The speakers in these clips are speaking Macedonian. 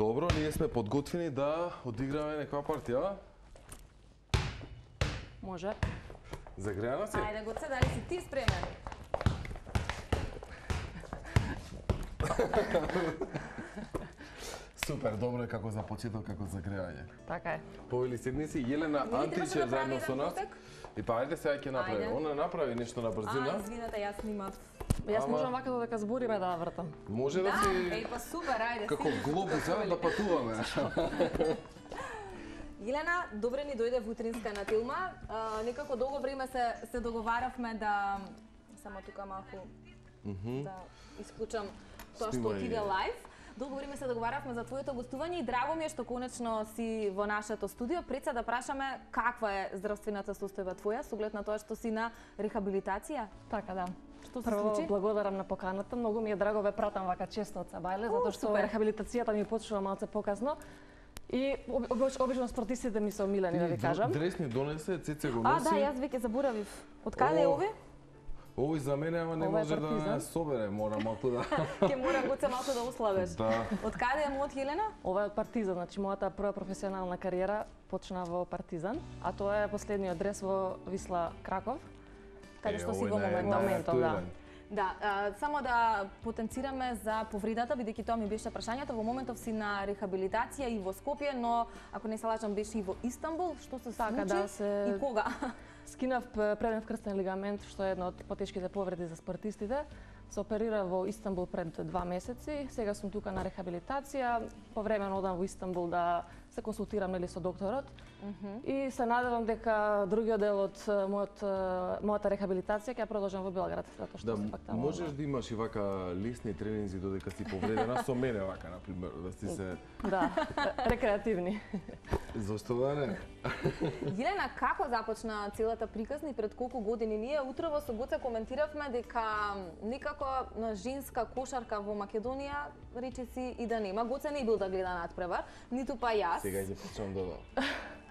Добро, ние сме подготвени да одиграме неква партија. Може. Загреана си? Ајде, Гоце, дали си ти спремен? Супер, добро е како за почеток, како за греање. Така е. Повели седни си Јелена Видите Антич е направи заедно со нас. потек? И па ајде сега ќе направи. Ајде. Она направи нешто на А, брзина. извинете, јас снимав. Јас Ама- можам вака додека збориме да вртам. Може да Да, си еј па супер, ајде. како стигни. глобус а, да патуваме. Елена, добре ни дојде во утринска на Тилма. А, некако долго време се се договаравме да само тука малку да исклучам тоа што отиде лайв. Долго време се договаравме за твоето гостување и драго ми е што конечно си во нашето студио. Пред се да прашаме каква е здравствената состојба твоја со оглед на тоа што си на рехабилитација. Така да. Што се Прво случи? благодарам на поканата. Многу ми е драго ве пратам вака често од Сабајле, затоа што супер. рехабилитацијата ми почнува малце покасно. И об- обич- обично спортистите ми се омилени, да ви кажам. Дресни донесе, Цеце го А, носи. да, јас веќе заборавив. Од каде е О, овој? Овој за мене, ама не Ова е може да партизан. ме собере, мора малку да... Ќе мора гоце малку да ослабеш. да. Од каде е мојот Јелена? Ова е од Партизан, значи мојата прва професионална кариера почна во Партизан, а тоа е последниот дрес во Висла Краков. Каде Е, што си моментот. моментот, да. Да, а, само да потенцираме за повредата, бидејќи тоа ми беше прашањето. Во моментов си на рехабилитација и во Скопје, но ако не се лажам беше и во Истанбул. Што се Така, случи да, се- и кога? Скинав преден вкрстен лигамент, што е една од потешките повреди за спортистите. Се оперира во Истанбул пред два месеци. Сега сум тука на рехабилитација. Повремено одам во Истанбул да се консултирам нели со докторот. И се надевам дека другиот дел од мојот мојата рехабилитација ќе ја продолжам во Белград, затоа што Да, сепак таму. можеш да имаш и вака лесни тренинзи додека си повредена со мене вака на пример да си се Да, рекреативни. Зошто да не? Јелена, како започна целата приказна и пред колку години? Ние утрово со Гоце коментиравме дека некако на женска кошарка во Македонија речиси и да нема. Гоце не бил да гледа надпревар, ниту па јас. Сега ќе почнам да.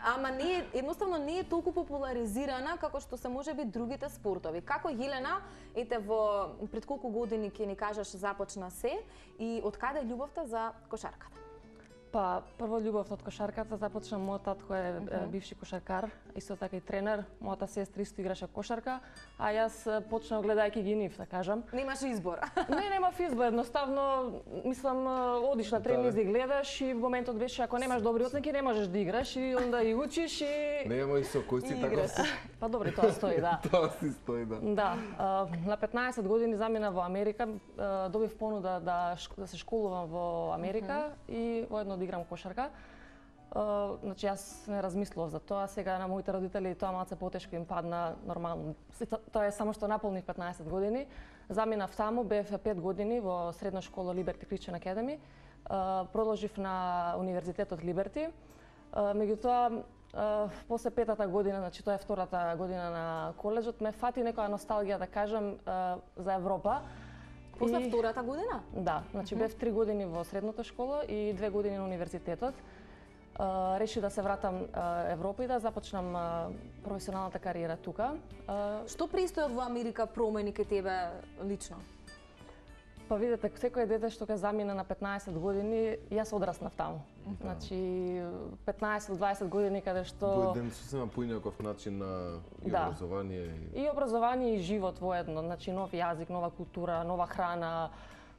Ама не е, едноставно не е толку популаризирана како што се може би другите спортови. Како Јелена, ете во пред колку години ќе ни кажеш започна се и од каде љубовта за кошарката? Па, прво љубовта од кошарката започна мојот татко е е, бивши кошаркар, исто така и тренер. Мојата сестра исто играше кошарка, а јас почнав гледајќи ги нив, да кажам. Немаш избор. Не, нема избор, едноставно, мислам, одиш на тренинзи, гледаш и моментот беше ако немаш добри оценки не можеш да играш и онда и учиш и Нема и со кој си и така си. Па добро, и тоа стои, да. Тоа си стои да. Да, на 15 години замина во Америка, добив понуда да, шк- да се школувам во Америка и воедно да играм кошарка. Uh, значи јас не размислував за тоа, сега на моите родители тоа малце потешко им падна нормално. Тоа е само што наполних 15 години. Заминав таму, бев 5 години во средна школа Liberty Christian Academy. Uh, Продолжив на Универзитетот Liberty. Uh, Меѓутоа, а, после петата година, значи тоа е втората година на коледжот, ме фати некоја носталгија да кажам а, за Европа. После И- втората година? Да, значи бев три години во средната школа и две години на универзитетот. Реши да се вратам Европа и да започнам професионалната кариера тука. Што престојот во Америка промени кај тебе лично? Па видете, секој дете што ќе замина на 15 години, јас одраснав таму. Значи 15 до 20 години каде Во што еден сосема поинаков начин на и Да. образование и и образование и живот воедно, значи нов јазик, нова култура, нова храна.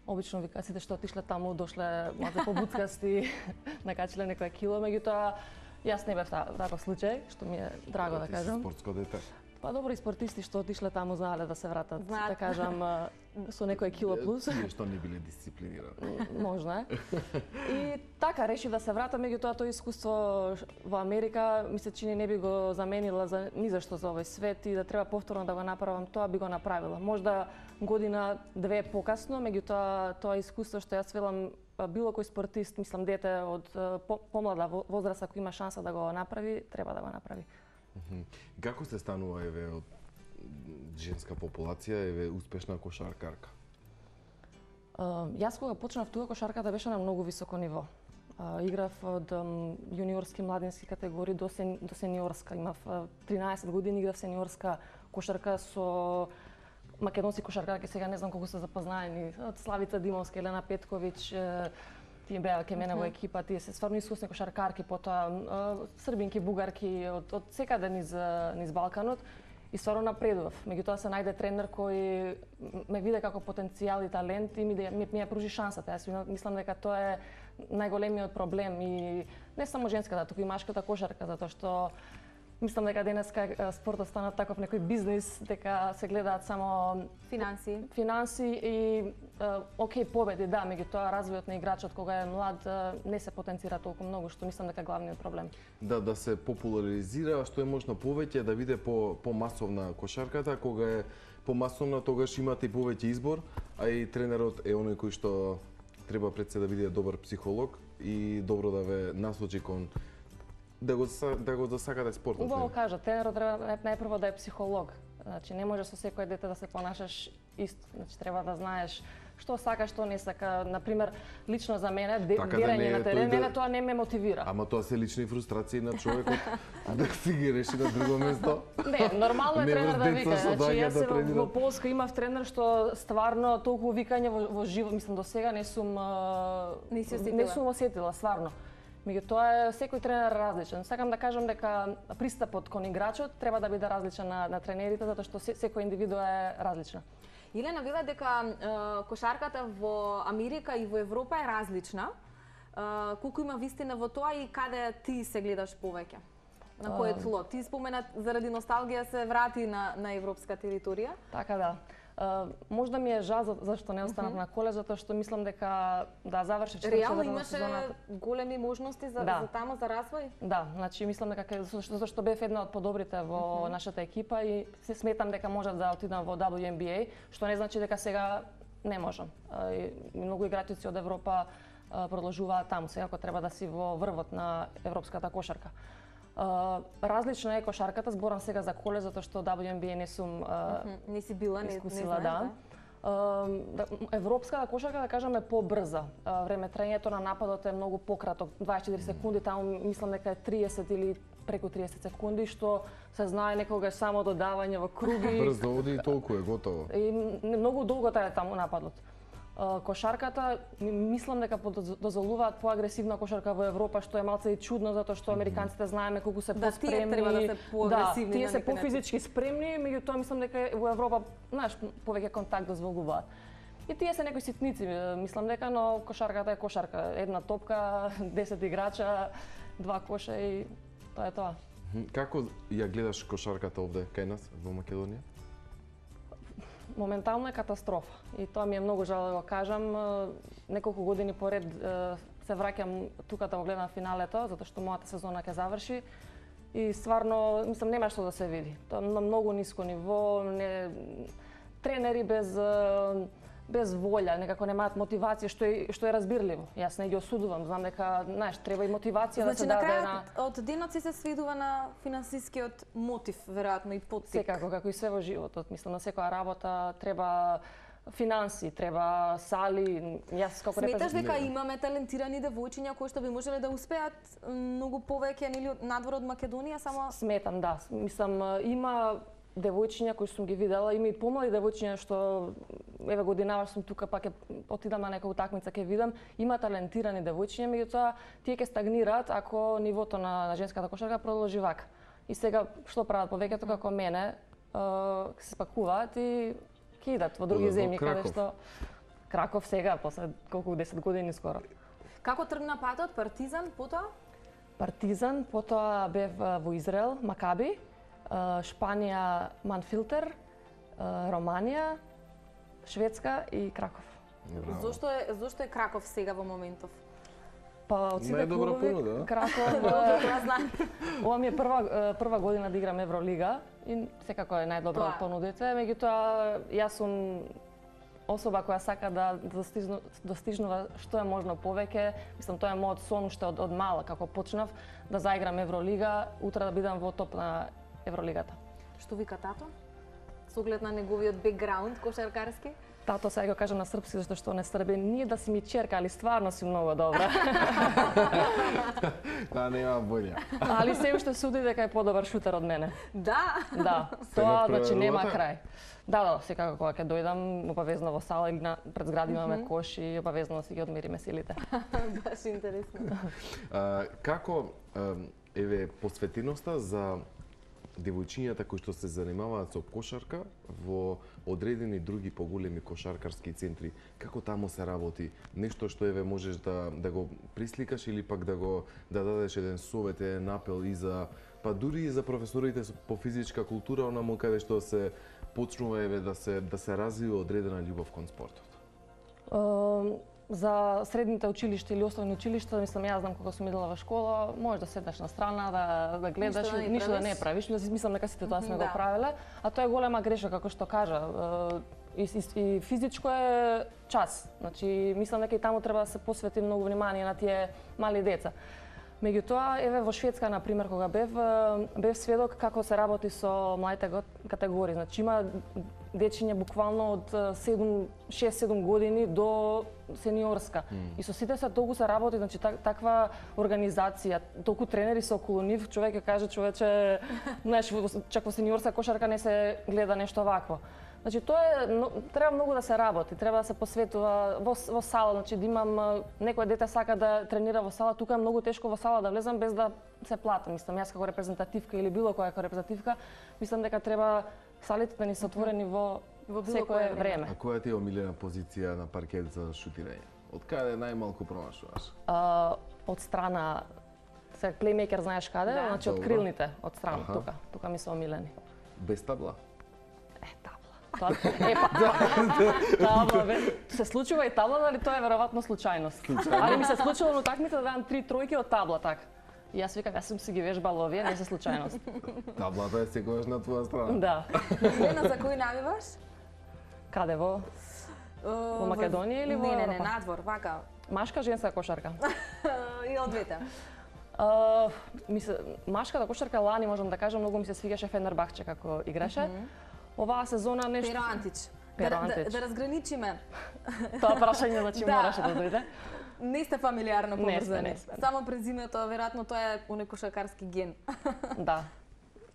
Обично вика сите што отишле таму дошле малку побуцкасти, накачиле некоја кило, меѓутоа јас не бев та- таков случај, што ми е драго да кажам. спортско дете. Па добри спортисти што отишле таму знаеле да се вратат, Знаат. да кажам, со некој кило плюс. Што не биле дисциплинирани. Можно е. И така решив да се вратам, меѓутоа тоа искуство во Америка ми се чини не би го заменила за ни за што за овој свет и да треба повторно да го направам, тоа би го направила. Можда година две покасно, меѓутоа тоа искуство што јас велам било кој спортист, мислам дете од помлада во- возраст ако има шанса да го направи, треба да го направи. Како се станува еве од женска популација еве успешна кошаркарка? Јас кога почнав тука кошарката беше на многу високо ниво. А, Играв од јуниорски младински категории до, сен, до сениорска. Имав 13 години играв сениорска кошарка со македонски кошаркарки, сега не знам колку се запознаени. Од Славица Димовска, Елена Петковиќ, тие беа ке мене во екипа, тие се стварно искусни кошаркарки, потоа србинки, бугарки, од, од секаде низ, е, низ Балканот и стварно напредував. Меѓутоа се најде тренер кој ме виде како потенцијал и талент и ми, да- ми, ми ја пружи шансата. Јас мислам дека тоа е најголемиот проблем и не само женската, туку и машката кошарка, затоа што мислам дека денеска спортот стана таков некој бизнис, дека се гледаат само Финансии. финанси и окей победи, да, меѓутоа развојот на играчот кога е млад не се потенцира толку многу, што мислам дека е главниот проблем. Да, да се популаризира што е можно повеќе, да биде по помасовна кошарката, кога е помасовна тогаш имате и повеќе избор, а и тренерот е оној кој што треба пред се да биде добар психолог и добро да ве насочи кон да го да го засакате спортот. Убаво кажа, тренерот треба нај- најпрво да е психолог. Значи не може со секој дете да се понашаш исто. Значи треба да знаеш што сака, што не сака. На пример, лично за мене Така да дерање не е на терен, да- мене тоа не ме мотивира. Ама тоа се лични фрустрации на човекот да си ги реши на друго место. Не, нормално е Не тренер да вика. Значи јас да се во, тренира. во Полска имав тренер што стварно толку викање во, во живо, мислам до сега не сум Не не сум осетила стварно. Меѓутоа е секој тренер различен. Сакам да кажам дека пристапот кон играчот треба да биде различен на, на тренерите затоа што се, секој индивидуа е различна. Елена вела дека е, кошарката во Америка и во Европа е различна. Е, колку има вистина во тоа и каде ти се гледаш повеќе? На кое тло? Ти спомена заради носталгија се врати на, на европска територија. Така да. Можда ми е жал за, зашто не останав на колеж, затоа што мислам дека да завршив Реално на имаше сезоната. големи можности за, Да. за тамо за развој? Да, значи мислам дека затоа што, бев една од подобрите во нашата екипа и се сметам дека можам да отидам во WNBA, што не значи дека сега не можам. Многу играчици од Европа продолжуваат таму, секако треба да си во врвот на европската кошарка. А, различна е кошарката, зборам сега за коле затоа што WNBA не сум Не си била, не, не искусила, знаеш, да. Ем, да, Европската кошарка, да кажеме, побрза. Време траењето на нападот е многу пократок, 24 секунди, таму мислам дека е 30 или преку 30 секунди, што се знае некогаш само додавање во круги. Брзо оди и толку е готово. И многу долго трае таму нападот. Кошарката, ми- мислам дека дозволуваат поагресивна кошарка во Европа, што е малце и чудно, затоа што американците знаеме колку се Да, тие поспремни. треба да се поагресивни Да, тие се пофизички спремни, меѓутоа мислам дека во Европа, знаеш, повеќе контакт дозволуваат. И тие се некои ситници, мислам дека, но кошарката е кошарка. Една топка, 10 играча, два коша и тоа е тоа. Како ја гледаш кошарката овде кај нас во Македонија? Моментално е катастрофа. И тоа ми е многу жал да го кажам. Неколку години поред се враќам тука да го гледам финалето, затоа што мојата сезона ќе заврши. И стварно, мислам, нема што да се види. Тоа е на многу ниско ниво, не тренери без без волја, некако немаат мотивација, што е што е разбирливо. Јас не ги осудувам, знам дека, знаеш, треба и мотивација да Значи се на даде крајот на од денот си се сведува на финансискиот мотив, веројатно и поттик. Секако, како и све во животот. Мислам, на секоја работа треба финанси, треба сали. Јас како Сметаш дека имаме талентирани девојчиња кои што би можеле да успеат многу повеќе нели надвор од Македонија, само Сметам, да. Мислам, има девојчиња кои сум ги видела, има и помлади девојчиња што еве годинава сум тука, па ќе отидам на нека утакмица ќе видам, има талентирани девојчиња, меѓутоа тие ќе стагнираат ако нивото на, на женската кошарка продолжи вака. И сега што прават повеќето како мене, е, се спакуваат и ќе идат во други земји каде што Краков сега после колку 10 години скоро. како тргна патот Партизан потоа? Партизан, потоа бев во Израел, Макаби, Шпанија, Манфилтер, Романија, Шведска и Краков. Браво. Зошто е зошто е Краков сега во моментов? Па од сите клубови, понуда? Краков, ова ми е прва прва година да играм Евролига и секако е најдобра Тоа. од понудите, меѓутоа јас сум особа која сака да достижну, достигнува што е можно повеќе. Мислам тоа е мојот сон уште од, од мала како почнав да заиграм Евролига, утре да бидам во топ на Евролигата. Што вика тато? со оглед на неговиот бекграунд кошаркарски? Тато сега го кажам на српски зашто што не срби. Ние да си ми черка, али стварно си многу добра. Да, нема болја. али се уште суди дека е подобар шутер од мене. Да. Да, тоа значи нема крај. Да, да, секако кога ќе дојдам, обавезно во сала или на пред згради имаме кош и обавезно да си ги одмериме силите. Баш интересно. А, како еве посветеноста за девојчињата кои што се занимаваат со кошарка во одредени други поголеми кошаркарски центри, како таму се работи? Нешто што еве можеш да да го присликаш или пак да го да дадеш еден совет, еден апел и за па дури и за професорите по физичка култура, онаму каде што се почнува еве да се да се развива одредена љубов кон спортот за средните училишта или основни училишта, мислам, јас знам кога сум идела во школа, можеш да седнеш на страна, да, да гледаш, Ништо да не ништо да не правиш. Мислам, мислам дека сите тоа сме Мгм, го да. правеле, а тоа е голема грешка, како што кажа. И, и, и физичко е час. Значи, мислам дека и таму треба да се посвети многу внимание на тие мали деца. Меѓутоа, еве во Шведска, на пример, кога бев, бев сведок како се работи со младите го- категории. Значи, има дечиња буквално од 7, 6-7 години до сениорска. И со сите се толку се работи, значи так, таква организација, толку тренери се околу нив, човек ќе каже човече, знаеш, чак во сениорска кошарка не се гледа нешто вакво. Значи тоа е треба многу да се работи, треба да се посветува во, во сала, значи да имам некој дете сака да тренира во сала, тука е многу тешко во сала да влезам без да се платам. Мислам јас како репрезентативка или било која како репрезентативка, мислам дека треба салите да ни се отворени во Во било секое кое време. А која ти е омилена позиција на паркет за шутирање? Од каде најмалку промашуваш? А, од страна се плеймейкер знаеш каде? Да. Значи од крилните, од страна Аха. тука. Тука ми се омилени. Без табла? Е, табла. Тоа е па. табла бе. Се случува и табла, дали тоа е веројатно случајност. Случајно. Али ми се случило на утакмица да дадам три тројки од табла така. Јас викам, јас сум си ги вежбала овие, не се случајност. Таблата е секогаш на твоја страна. да. Милена, за кој навиваш? Каде во? Во Македонија или во Не, не, не, надвор, вака. Машка, женска кошарка. И од двете. Uh, ми се, машката кошарка лани можам да кажам многу ми се свигаше Фенербахче како играше. Оваа сезона нешто Перо Антич. Перо да, да, да разграничиме. тоа прашање значи Да. мораше да дојде. Не сте фамилиарно Не сме, поврзани. не сме. Само презимето, веројатно тоа е оној кошаркарски ген. Да.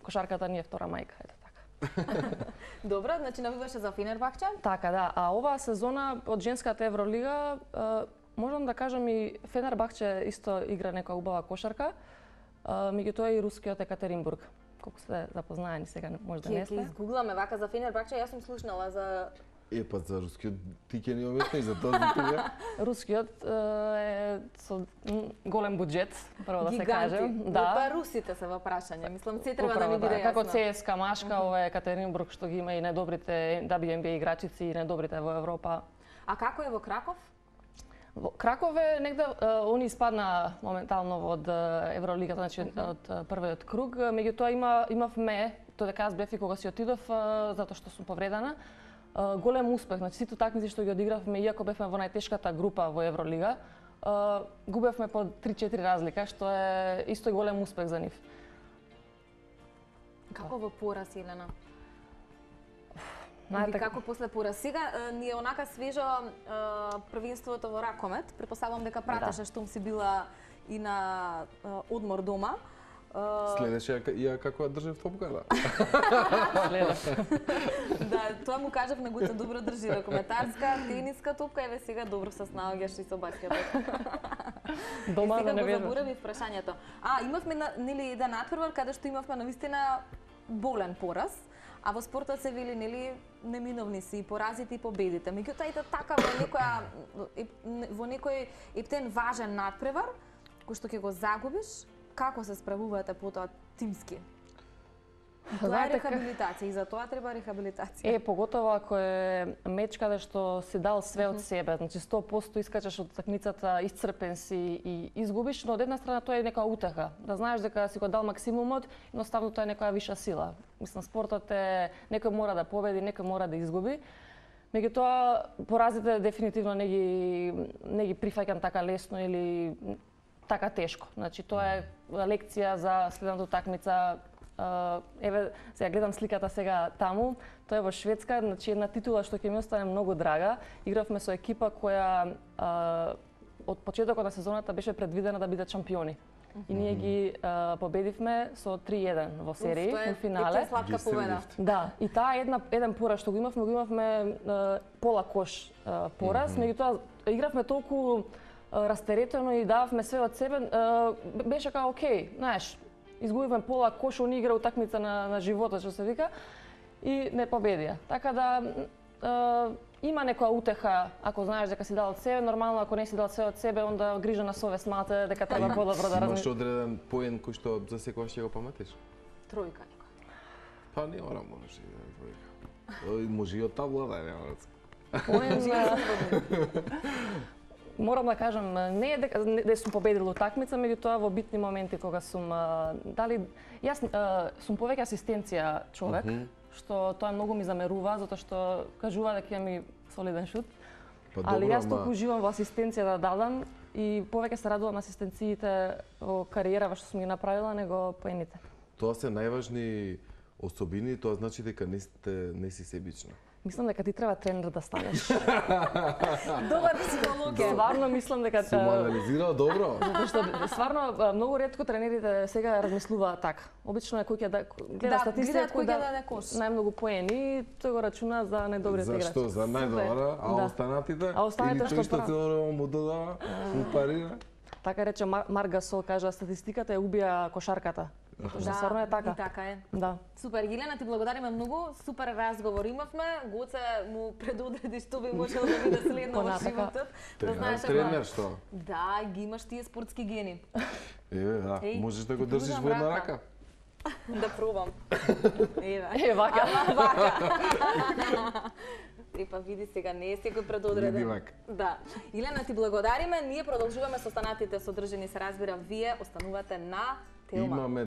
Кошарката ни е втора мајка, ето така. Добро, значи навиваше за Фенербахче. Така, да. А оваа сезона од женската Евролига, можам да кажам и Фенербахче исто игра некоја убава кошарка, меѓутоа и рускиот Екатеринбург. Колку сте запознаени сега, може да Ќе не ќе сте. изгугламе вака за Фенербахче, јас сум слушнала за Е, па за рускиот ти ќе ни објасни за този тука. Рускиот е со голем буџет, прво да се каже. Па русите се во прашање. Мислам се треба да Управо ми биде Како јасно. ЦСКА Машка, ова е Екатеринбург што ги има и најдобрите WNBA играчици и најдобрите во Европа. А како е во Краков? Во Кракове негде е, они испадна моментално од Евролигата, значи од првиот круг, меѓутоа има имавме, тоа дека јас бев и кога си отидов затоа што сум повредена, голем успех, значи сите такмици што ги одигравме иако бевме во најтешката група во Евролига, губевме по 3-4 разлика, што е исто и голем успех за нив. Како во пораз, Елена? Знаете, како после пораз? Сега е, ни е онака свежо првенството во ракомет. Предпоставувам дека пратеше Да. штом си била и на одмор дома. Следеше ја, ја како ја држев топката. следев. да, тоа му кажав неговите добро држи ракометарска, тениска топка, еве сега добро се снаоѓаш и со баскетот. Дома сега да не го верувам. заборавив прашањето. А, имавме на, нели еден надпревар каде што имавме навистина болен пораз, а во спортот се вели нели неминовни си и поразите и победите. Меѓутоа ете така во некоја во некој ептен важен надпревар кој што ќе го загубиш, како се справувате потоа тимски? Тоа е Знаете, ка- рехабилитација и за тоа треба рехабилитација. Е, поготово ако е меч каде што си дал све од себе, значи 100% искачаш од такмицата, исцрпен си и изгубиш, но од една страна тоа е некоја утеха. Да знаеш дека си го дал максимумот, едноставно тоа е некоја виша сила. Мислам, спортот е некој мора да победи, некој мора да изгуби. Меѓутоа, поразите дефинитивно не ги, не ги прифаќам така лесно или така тешко. Значи, тоа е лекција за следната такмица а, еве сега гледам сликата сега таму, тоа е во Шведска, значи една титула што ќе ми остане многу драга. Игравме со екипа која а, од почетокот на сезоната беше предвидена да бидат шампиони. И ние ги а, победивме со 3-1 во серии, е- во финале. е тоа сладка победа. Да, и таа една еден пораз што го имавме, го имавме е, пола кош е, пораз, меѓутоа игравме толку растеретено и дававме све од себе, беше као окей, знаеш, изгубивме пола кош, они игра утакмица на, на животот, што се вика, и не победија. Така да е, има некоја утеха ако знаеш дека си дал од себе, нормално ако не си дал све од себе, онда грижа на совест малте дека треба подобро да Имаш размислиш. одреден поен кој што за секогаш ќе го паметиш? Тројка некоја. Па не мора можеш и да двојка. Ој, Може и од табла да нема да се- Поен, Морам да кажам, не е дека не, да сум победила утакмица, меѓутоа во битни моменти кога сум дали јас а, сум повеќе асистенција човек, што тоа многу ми замерува затоа што кажува дека имам и солиден шут. Па Али добро, јас толку уживам во асистенција да дадам и повеќе се радувам на асистенциите во кариерава што сум ги направила него поените. тоа се најважни особини, тоа значи дека не сте не си себична. Мислам дека ти треба тренер да станеш. Добар психолог е. Стварно мислам дека Сум анализирал добро. Затоа што стварно многу ретко тренерите сега размислуваат така. Обично е кој ќе да гледа Да, статистика гледаат кој ќе даде кош. најмногу поени, тој го рачуна за најдобрите играчи. Зашто? За најдобра, а Да. останатите? А останатите Или што тој што време му додава, му парира? Така рече Мар, Марк Гасол кажа статистиката е убија кошарката. Тоа стварно е така. И така е. Да. Супер, Елена, ти благодариме многу. Супер разговор имавме. Гоце му предодреди што би можел да биде следно во животот. Да знаеш тренер што? Да, ги имаш тие спортски гени. Еве, да, Еј, можеш да го држиш во една рака. да пробам. Еве. Е, вака. Ама вака. Е, па види сега, не е секој предодреден. Види вака. Да. Илена, ти благодариме. Ние продолжуваме со останатите содржини, се разбира, вие останувате на Телма. Имаме